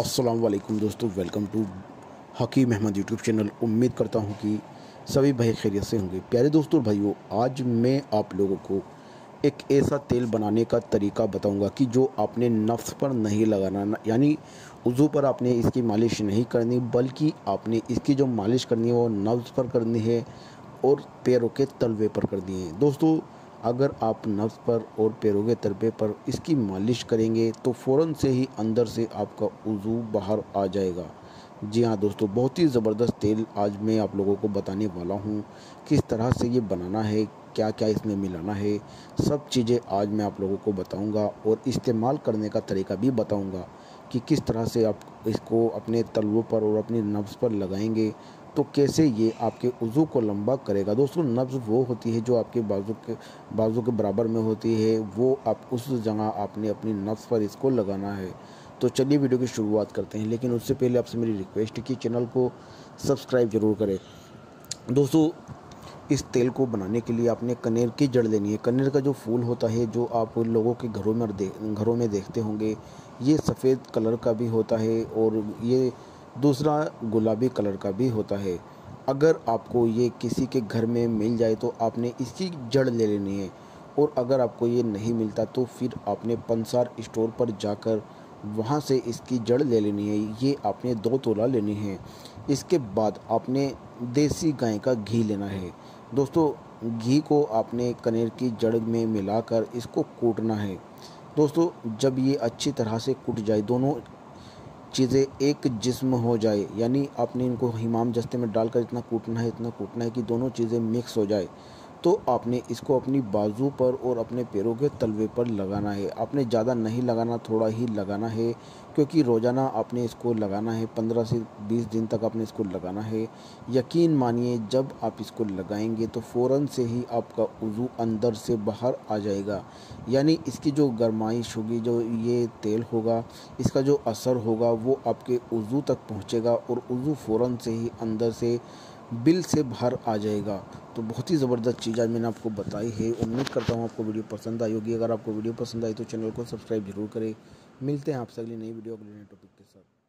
वालेकुम दोस्तों welcome to Hakeem Ahmad YouTube channel उम्मीद करता हूँ कि सभी भाई खैरियत से होंगे। प्यारे दोस्तों भाइयों, आज मैं आप लोगों को एक ऐसा तेल बनाने का तरीका बताऊँगा कि जो आपने नफ्स पर नहीं लगाना यानी उज़ू पर आपने इसकी मालिश नहीं करनी, बल्कि आपने इसकी जो मालिश करनी है, वो नफ्स पर करनी है और पैरों के तलवे पर करनी है। दोस्तों अगर आप नफ्स पर और पैरों के तरबे पर इसकी मालिश करेंगे तो फ़ौर से ही अंदर से आपका वज़ू बाहर आ जाएगा। जी हाँ दोस्तों, बहुत ही ज़बरदस्त तेल आज मैं आप लोगों को बताने वाला हूँ, किस तरह से ये बनाना है क्या क्या इसमें मिलाना है, सब चीज़ें आज मैं आप लोगों को बताऊँगा और इस्तेमाल करने का तरीका भी बताऊँगा कि किस तरह से आप इसको अपने तलवों पर और अपनी नब्ज़ पर लगाएँगे तो कैसे ये आपके उज़ू को लंबा करेगा? दोस्तों, नब्ज़ वो होती है जो आपके बाजू के बाजू के बराबर में होती है। वो आप उस जगह आपने अपनी नब्ज़ पर इसको लगाना है। तो चलिए वीडियो की शुरुआत करते हैं। लेकिन उससे पहले आपसे मेरी रिक्वेस्ट है कि चैनल को सब्सक्राइब ज़रूर करें। दोस्तों, इस तेल को बनाने के लिए आपने कनेर की जड़ लेनी है। कनेर का जो फूल होता है, जो आप लोगों के घरों में घरों में देखते होंगे, ये सफ़ेद कलर का भी होता है और ये दूसरा गुलाबी कलर का भी होता है। अगर आपको ये किसी के घर में मिल जाए तो आपने इसकी जड़ ले लेनी है। और अगर आपको ये नहीं मिलता तो फिर आपने पंसार स्टोर पर जाकर वहाँ से इसकी जड़ ले लेनी है। ये आपने दो तोला लेनी है। इसके बाद आपने देसी गाय का घी लेना है। दोस्तों, घी को आपने कनेर की जड़ में मिलाकर इसको कूटना है। दोस्तों, जब ये अच्छी तरह से कूट जाए, दोनों चीज़ें एक जिस्म हो जाए, यानी आपने इनको हिमाम जस्ते में डालकर इतना कूटना है, इतना कूटना है कि दोनों चीज़ें मिक्स हो जाए। तो आपने इसको अपनी बाजू पर और अपने पैरों के तलवे पर लगाना है। आपने ज़्यादा नहीं लगाना, थोड़ा ही लगाना है, क्योंकि रोज़ाना आपने इसको लगाना है, पंद्रह से बीस दिन तक आपने इसको लगाना है। यकीन मानिए, जब आप इसको लगाएँगे तो फ़ौर से ही आपका वज़ू अंदर से बाहर आ जाएगा। यानी इसकी जो गरमाइश होगी, जो ये तेल होगा, इसका जो असर होगा, वो आपके वज़ू तक पहुँचेगा और वज़ू फ़ौर से ही अंदर से बिल से बाहर आ जाएगा। तो बहुत ही ज़बरदस्त चीज़ आज मैंने आपको बताई है। उम्मीद करता हूँ आपको वीडियो पसंद आई होगी। अगर आपको वीडियो पसंद आई तो चैनल को सब्सक्राइब ज़रूर करें। मिलते हैं आपसे अगली नई वीडियो, अगले नए टॉपिक के साथ।